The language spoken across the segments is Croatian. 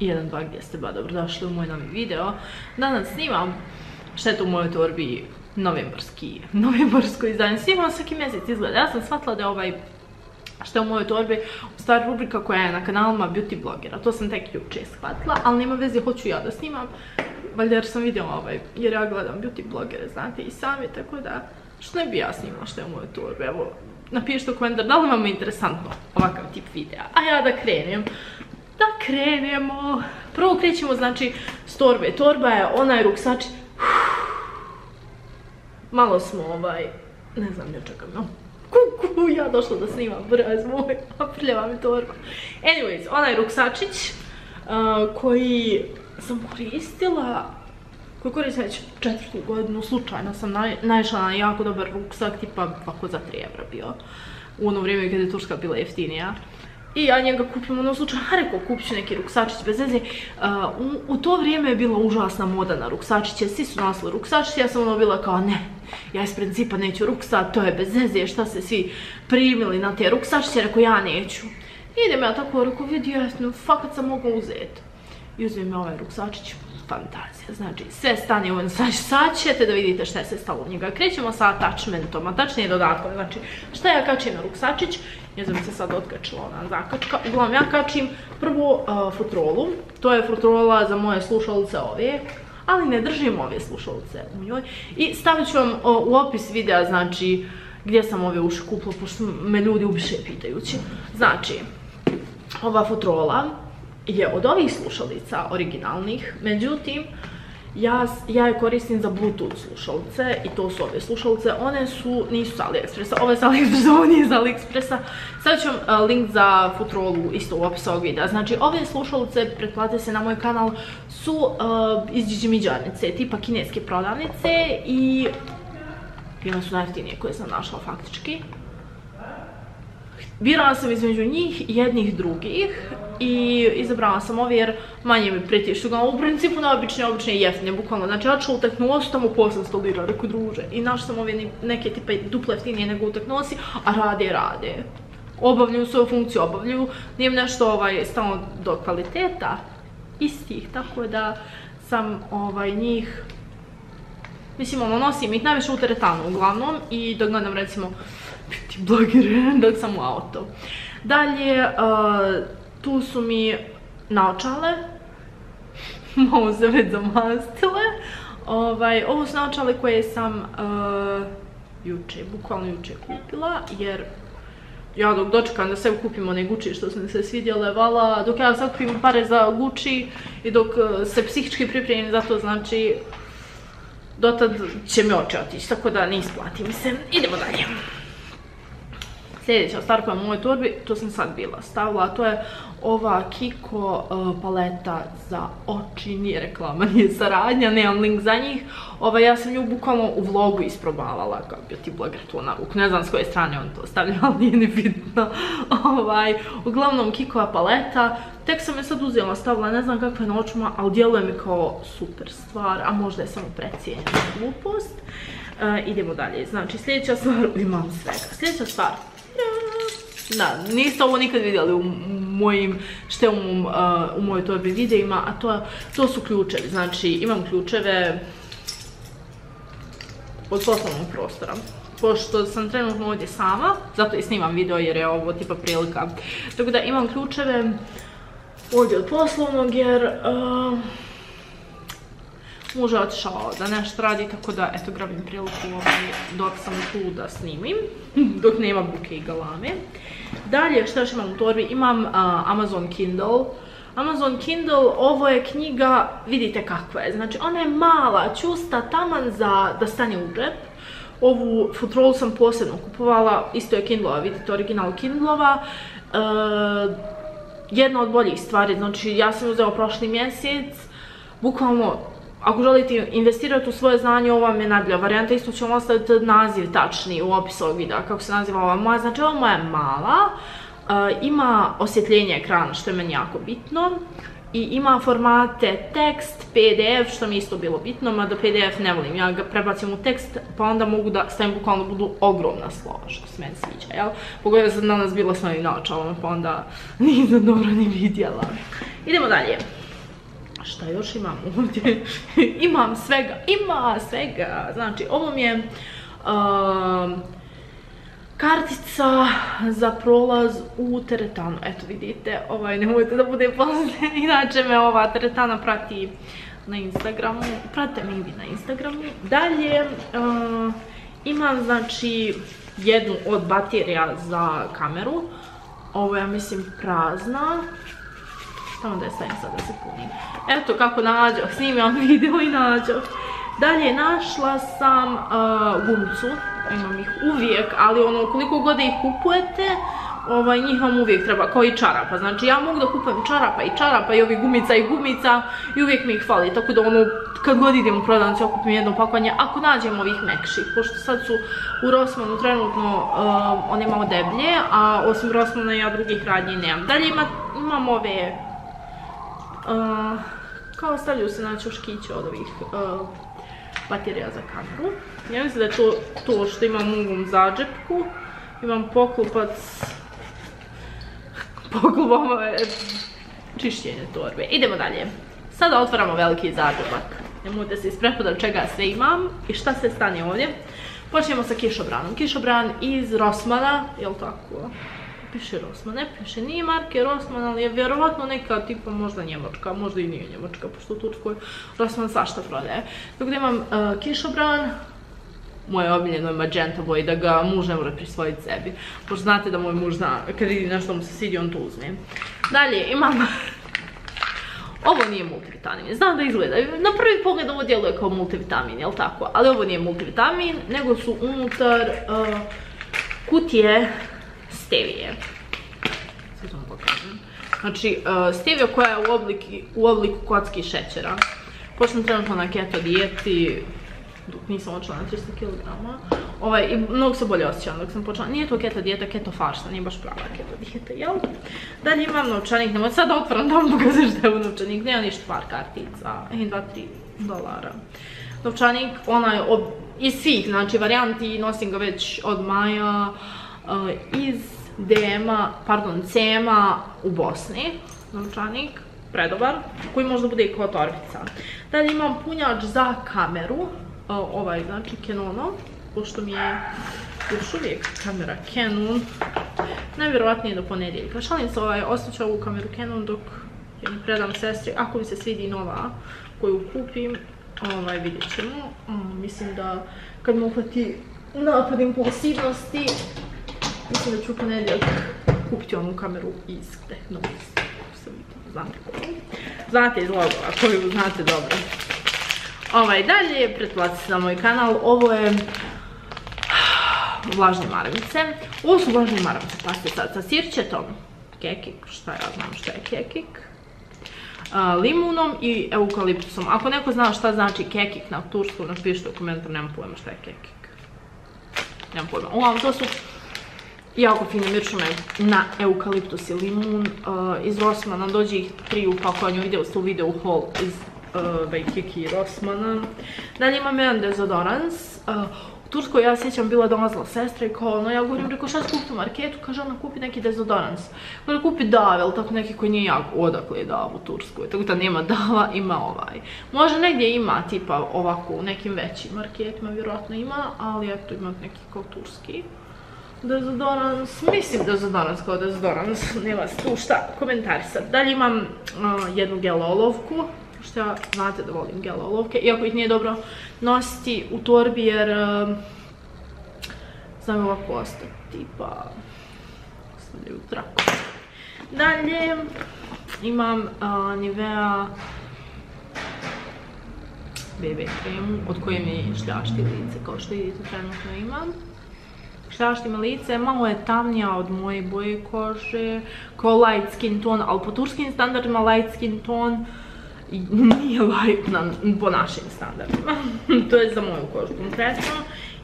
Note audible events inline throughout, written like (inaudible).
jedan, dva gdje ste ba dobrodošli u moj novi video. Danas snimam šta je to u mojoj torbi novembarski, (laughs) novembarsko izdanje. Snimam svaki mjesec izgleda. Ja sam shvatila da je ovaj šta je u mojoj torbi u stvari rubrika koja je na kanalima beauty blogera. To sam tek jučer shvatila, ali nema veze, hoću ja da snimam. Valjda jer sam vidjela ovaj, jer ja gledam beauty blogere, znate, i sami, tako da što ne bi ja snimala što je u mojoj torbi. Evo, napišite u komentar da li vam je interesantno ovakav tip videa. A ja da krenem da krenemo. Prvo krećemo, znači, s torbe. Torba je onaj ruksač. Malo smo, ovaj, ne znam, ne čekam, no. Kuku, ja došla da snimam, braz moj, a prljava mi torba. Anyways, onaj ruksačić koji sam koristila, koji koristim već četvrtu godinu, slučajno sam naišla na jako dobar ruksak, tipa ovako za 3 evra bio. U ono vrijeme kada je Turska bila jeftinija. I ja njega kupim ono slučaju, a rekao kupit ću neki ruksačić bez veze. u, to vrijeme je bila užasna moda na ruksačiće, svi su nosili ruksačiće, ja sam ono bila kao ne, ja iz principa neću ruksat, to je bez veze, šta se svi primili na te ruksačiće, rekao ja neću. Idem ja tako, rekao vidi jasno, fakat sam mogla uzeti. I uzmem ovaj ruksačić, fantazija. Znači, sve stane u jedan sad ćete da vidite šta sve stalo u njega. Krećemo sa attachmentom, a tačnije dodatkom. Znači, šta ja kačim na ruksačić? Ne znam se sad otkačila ona zakačka. Uglavnom, ja kačim prvo uh, futrolu. To je futrola za moje slušalice ove. Ali ne držim ove slušalice u njoj. I stavit ću vam u opis videa, znači, gdje sam ove uši kupila, pošto me ljudi ubiše pitajući. Znači, ova futrola je od ovih slušalica originalnih, međutim, ja, ja je koristim za bluetooth slušalice i to su ove slušalice, one su, nisu sa AliExpressa, ove sa AliExpressa, (laughs) ovo nije za AliExpressa. Sad ću vam link za Futrolu isto u opisu ovog videa. Znači ove slušalice, pretplate se na moj kanal, su uh, iz Džidžimiđanice, tipa kineske prodavnice i one su najjeftinije koje sam našla faktički. Birala sam između njih i jednih drugih i izabrala sam ove jer manje mi pritišću. U principu na obične, obične jeftine, bukvalno. Znači ja u tehnolosi tamo po 800 lira, reku druže. I našla sam ove neke tipa duple jeftinije nego u tehnolosi, a rade, rade. Obavljuju svoju funkciju, obavljuju. Nijem nešto ovaj, stalno do kvaliteta istih, tako da sam ovaj, njih Mislim, ono, nosim ih najviše u teretanu uglavnom i dok gledam recimo (laughs) biti blogere dok sam u auto. Dalje, uh, tu su mi naočale. (laughs) Malo se zamastile. Ovaj, ovo su naočale koje sam uh, juče, bukvalno juče kupila, jer ja dok dočekam da sve kupim one Gucci što sam se svidjele, vala, dok ja sakupim pare za Gucci i dok uh, se psihički pripremim za to, znači, dotad će mi oči otići, tako da ne isplati mi se. Idemo dalje. Sljedeća stvar koja je u mojoj torbi, to sam sad bila stavila, to je ova Kiko e, paleta za oči, nije reklama, (laughs) nije saradnja, nemam link za njih. Ovaj, ja sam nju bukvalno u vlogu isprobavala, kao bi ti bloger to na ruku, ne znam s koje strane on to stavlja, (laughs) ali nije ni bitno. Ovaj, uglavnom Kikova paleta, tek sam je sad uzela, stavila, ne znam kakve očima, ali djeluje mi kao super stvar, a možda je samo precijenjena glupost. E, idemo dalje, znači sljedeća stvar, (laughs) imam svega, sljedeća stvar, da, niste ovo nikad vidjeli u mojim, što u, mojoj torbi videima, a to, to su ključevi. Znači, imam ključeve od poslovnog prostora. Pošto sam trenutno ovdje sama, zato i snimam video jer je ovo tipa prilika. Tako da imam ključeve ovdje od poslovnog jer muž je otišao da nešto radi, tako da eto grabim priliku ovaj, dok sam tu da snimim, (laughs) dok nema buke i galame. Dalje, što još imam u torbi? Imam Amazon Kindle. Amazon Kindle, ovo je knjiga, vidite kakva je, znači ona je mala, čusta, taman za da stane u džep. Ovu futrolu sam posebno kupovala, isto je Kindlova, vidite original Kindlova. E, jedna od boljih stvari, znači ja sam uzela prošli mjesec, bukvalno ako želite investirati u svoje znanje, ova vam je najbolja varijanta. Isto ću vam ostaviti naziv tačni u opisu ovog videa, kako se naziva ova moja. Znači, ova moja je mala, e, ima osvjetljenje ekrana, što je meni jako bitno. I ima formate tekst, pdf, što mi isto bilo bitno, mada pdf ne volim, ja ga prebacim u tekst, pa onda mogu da stavim bukvalno budu ogromna slova, što se meni sviđa, jel? Pogodio sam danas bila s novim naočalama, pa onda (laughs) nisam dobro ni vidjela. Idemo dalje. Šta još imam ovdje? (laughs) imam svega, ima svega. Znači, ovo mi je um, kartica za prolaz u teretanu. Eto vidite, ovaj, nemojte da bude poslije, (laughs) inače me ova teretana prati na Instagramu. Pratite me i vi na Instagramu. Dalje, uh, imam znači jednu od baterija za kameru. Ovo ja mislim prazna. Samo da je stavim sad da se puni. Eto kako nađo, snimam video i nađo. Dalje našla sam uh, gumcu, imam ih uvijek, ali ono koliko god ih kupujete, ovaj, njih vam uvijek treba, kao i čarapa. Znači ja mogu da kupujem čarapa i čarapa i ovih gumica i gumica i uvijek mi ih fali. Tako da ono, kad god idem u prodavnicu, ja kupim jedno pakovanje, ako nađem ovih mekših, pošto sad su u Rossmanu trenutno uh, one malo deblje, a osim Rossmana ja drugih radnji nemam. Dalje imam ove, uh, kao stavljaju se znači u od ovih uh, baterija za kameru. Ja mislim da je to to što imam u ovom zađepku. Imam poklopac (laughs) poklopamo čišćenje torbe. Idemo dalje. Sada otvaramo veliki zađepak. Nemojte se isprepodat čega sve imam i šta se stane ovdje. Počnemo sa kišobranom. Kišobran iz Rossmana, jel tako? Piše Rossman, ne piše, nije marke Rossman, ali je vjerovatno neka tipa možda Njemačka, možda i nije Njemačka, pošto u Turskoj Rossman svašta prodaje. Tako da imam uh, kišobran, moje omiljeno je magenta boji, da ga muž ne mora prisvojiti sebi. Pošto znate da moj muž zna, kad vidi nešto mu se sidi, on to uzme. Dalje, imam... (laughs) ovo nije multivitamin, znam da izgleda, na prvi pogled ovo djeluje kao multivitamin, jel tako? Ali ovo nije multivitamin, nego su unutar uh, kutije stevije. Sad vam pokažem. Znači, uh, stevija koja je u, obliki, u obliku kocki šećera. Pošto sam trenutno na keto dijeti, dok nisam očela na 300 kg. Ovaj, i mnogo se bolje osjećam dok sam počela. Nije to keto dijeta, keto farsa, nije baš prava keto dijeta, jel? Dalje imam novčanik, nemoj sad otvoram da vam pokazam što je u novčanik. Nema ništa par kartica, 1, 2, 3 dolara. Novčanik, onaj, ob, iz svih, znači, varijanti, nosim ga već od maja, uh, iz DM-a, pardon, CM-a u Bosni, novčanik, predobar, koji možda bude i kao torbica. Dalje imam punjač za kameru, ovaj, znači Canonov, pošto mi je još uvijek kamera Canon, najvjerovatnije do ponedjeljka. Šalim se, ovaj, ostaću ovu kameru Canon dok je predam sestri, ako mi se svidi nova koju kupim, ovaj, vidjet ćemo. mislim da kad me uhvati napad impulsivnosti, Mislim da ću u ponedjeljak kupiti onu kameru iz Technomist. Znate koju? Znate iz logova, koju znate dobro. Ovaj, dalje, pretplatite na moj kanal. Ovo je vlažne maramice. Ovo su vlažne maramice, pasite sad sa sirćetom. Kekik, šta ja znam šta je kekik. limunom i eukaliptusom. Ako neko zna šta znači kekik na tursku, napišite u komentar, nemam pojma šta je kekik. Nemam pojma. Uglavnom, to su jako fine mirčune na eukaliptus i limun. Uh, iz Rossmana dođe ih tri u pakovanju, vidjeli ste u videu haul iz Bejkiki uh, Rossmana. Dalje imam jedan dezodorans. Uh, u Turskoj ja sjećam bila dolazila sestra i kao ono ja govorim reko šta skupiti u marketu, kaže ona kupi neki dezodorans. Kaže kupi Dave, ali tako neki koji nije jak odakle je Dav u Turskoj. Tako da nema Dava, (laughs) ima ovaj. Može negdje ima tipa ovako u nekim većim marketima, vjerojatno ima, ali eto ima neki kao turski dezodorans, mislim dezodorans kao dezodorans, ne vas tu šta komentarisat. Dalje imam jednu gel olovku, što ja znate da volim gel olovke, iako ih nije dobro nositi u torbi jer znam ovako ostati, tipa stavljaju traku. Dalje imam Nivea BB kremu od koje mi šljašti lice kao što vidite trenutno imam šaštima lice, malo je tamnija od moje boje kože, kao light skin ton, ali po turskim standardima light skin ton nije light po našim standardima. (laughs) to je za moju kožu konkretno.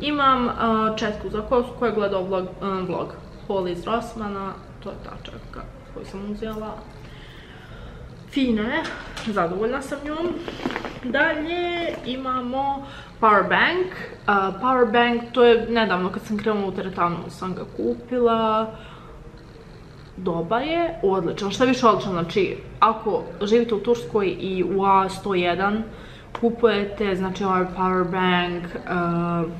Imam četku za kosu koja je gledao vlog, vlog Haul iz Rossmana, to je ta četka koju sam uzela. Fina je, zadovoljna sam njom. Dalje imamo Powerbank. Uh, Powerbank, to je nedavno kad sam krenula u teretanu sam ga kupila. dobar je, odličan, šta više odličan, znači ako živite u Turskoj i u A101 kupujete, znači ovaj power bank uh,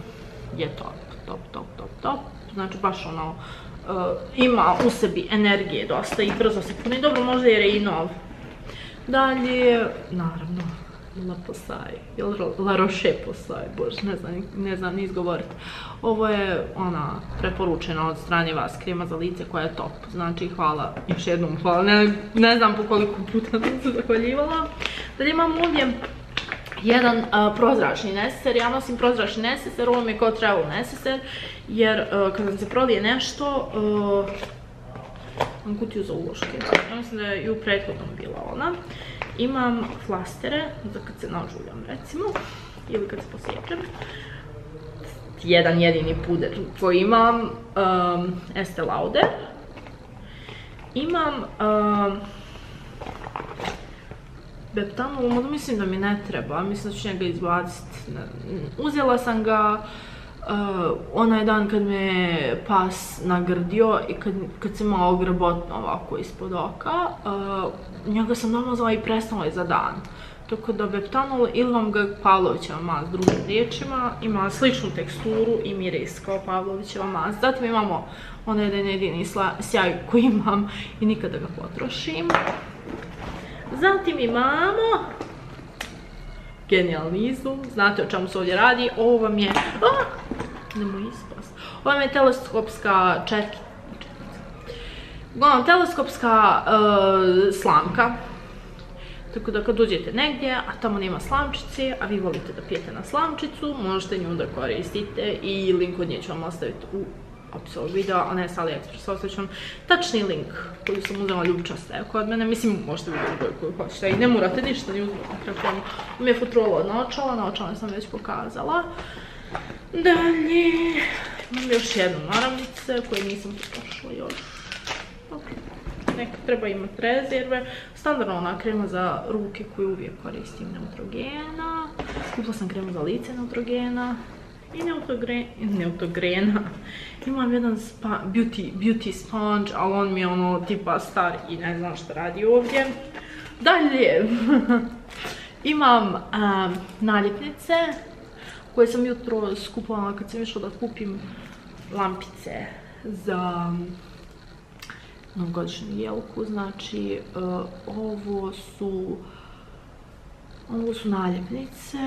je top, top, top, top, top, znači baš ono, ima u sebi energije dosta i brzo se puni, dobro možda jer je i nov. Dalje, naravno, La Posay, ili La Roche Posay, bože, ne znam, ne znam ni izgovoriti. Ovo je ona preporučena od strane vas krema za lice koja je top. Znači hvala, još jednom hvala, ne, znam po koliko puta sam se zahvaljivala. Dalje imam ovdje jedan prozračni neseser, ja nosim prozračni neseser, ovo mi je kao travel jer kad vam se prolije nešto, kutiju za uloške, ja mislim da je i u prethodnom bila ona. Imam flastere za kad se nažuljam recimo, ili kad se posjećam. Jedan jedini puder koji imam, um, Estee Lauder. Imam um, možda mislim da mi ne treba, mislim da ću njega izbaciti. Uzela sam ga uh, onaj dan kad me pas nagrdio i kad, kad sam imala ogrebotno ovako ispod oka, uh, njega sam namazala i prestala za dan. Tako da Beptanol ili vam ga Pavlovićeva maz drugim riječima, ima sličnu teksturu i miris kao Pavlovićeva maz. Zatim imamo onaj jedan jedini sjaj koji imam i nikada ga potrošim. Zatim imamo genijalni izum, znate o čemu se ovdje radi, ovo vam je, a, nemo ispast, ovo je teleskopska četki, uglavnom teleskopska uh, slamka, tako da kad uđete negdje, a tamo nema slamčice, a vi volite da pijete na slamčicu, možete nju da koristite i link od nje ću vam ostaviti u opisu ovog videa, a ne s AliExpress, ostavit tačni link koji sam uzela ljubičasta je kod mene, mislim možete vidjeti boju koju hoćete. I ne morate ništa ni uzeti na kraju. Mi je futrola naočala, naočala sam već pokazala. Dalje, imam još jednu naravnice koju nisam potrošila još. Neka treba imati rezerve. Standardna ona krema za ruke koju uvijek koristim Neutrogena. Kupila sam kremu za lice Neutrogena i neutogrena. Imam jedan beauty, beauty sponge, ali on mi je ono tipa star i ne znam što radi ovdje. Dalje, (laughs) imam naljepnice koje sam jutro skupovala kad sam išla da kupim lampice za novogodišnju jelku. Znači, e, ovo su ovo su naljepnice,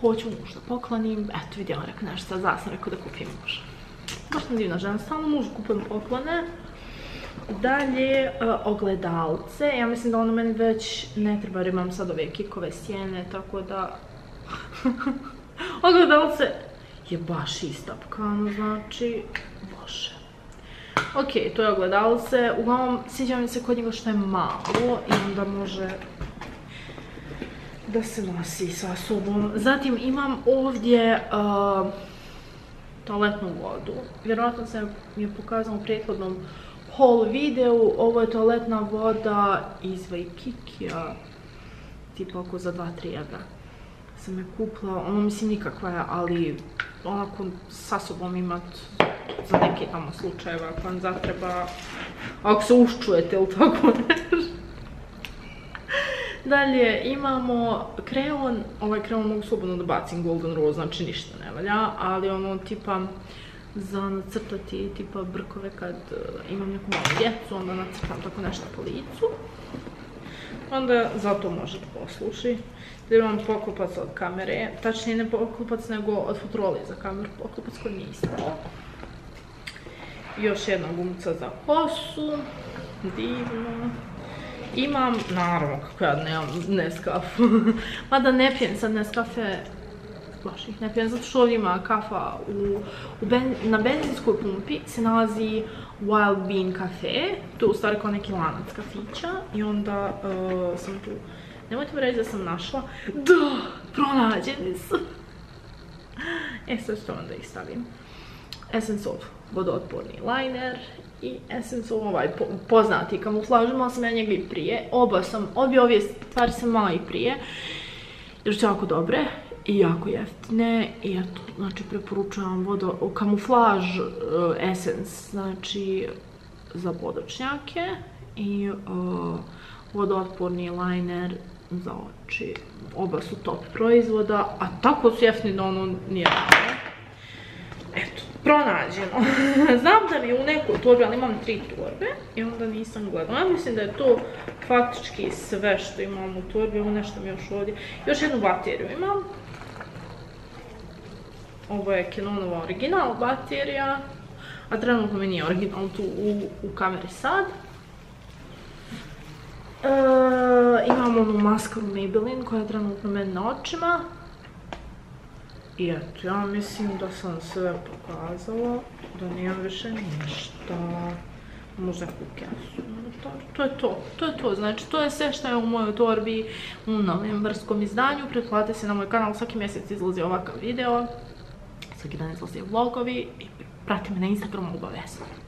hoću možda poklonim, eto vidjela rekao nešto, za sam rekao da kupim možda. Baš sam divna žena, stalno mužu kupujem poklone. Dalje, e, ogledalce, ja mislim da ono meni već ne treba jer imam sad ove kikove sjene, tako da... (laughs) (laughs) ogledalce je baš istapkano, znači, bože. Ok, to je ogledalce, uglavnom sviđa mi se kod njega što je malo i onda može da se nosi sa sobom. Zatim imam ovdje uh, toaletnu vodu. Vjerojatno sam je pokazala u prethodnom haul videu. Ovo je toaletna voda iz Vajkikija. Tipa oko za 2-3 evra. Sam je kupila, ono mislim nikakva je, ali onako sa sobom imat za neke tamo slučajeva ako vam zatreba, ako se uščujete ili tako nešto. Dalje imamo kreon, ovaj kreon mogu slobodno da bacim Golden Rose, znači ništa ne valja, ali ono tipa za nacrtati tipa brkove kad uh, imam neku malu djecu, onda nacrtam tako nešto po licu. Onda zato možete posluši. Da imam poklopac od kamere, tačnije ne poklopac nego od futroli za kameru, poklopac koji nije istao. Još jedna gumica za kosu, divno. Imam, naravno kako ja nemam Nescafe, (laughs) mada ne pijem sad Nescafe, baš ih ne pijem, zato što ovdje ima kafa u, na benzinskoj pumpi se nalazi Wild Bean Cafe, je u stvari kao neki lanac kafića i onda uh, sam tu, nemojte mi reći da sam našla, da, pronađeni su. E sad što onda ih stavim. Essence of vodootporni liner i Essence ovaj poznati kamuflaž, imala sam ja njega prije, oba sam, obje ove stvari sam mala i prije, jer su jako dobre i jako jeftine i eto, znači preporučujem vodo, kamuflaž uh, Essence, znači za podočnjake i uh, vodootporni liner za oči. Oba su top proizvoda, a tako su jeftini da ono nije Eto, pronađeno. (laughs) Znam da mi u nekoj torbi, ali imam tri torbe i onda nisam gledala. Mislim da je to faktički sve što imam u torbi, ovo nešto mi još ovdje. Još jednu bateriju imam. Ovo je Canonova original baterija, a trenutno mi nije original tu u, kameri sad. E, imam onu maskaru Maybelline koja je trenutno meni na očima. I eto, ja mislim da sam sve pokazala, da nijem više ništa. Možda kesu To je to, to je to, znači to je sve što je u mojoj torbi u novembarskom izdanju. Pretplatite se na moj kanal, svaki mjesec izlazi ovakav video. Svaki dan izlazi vlogovi i prati me na Instagramu obavezno.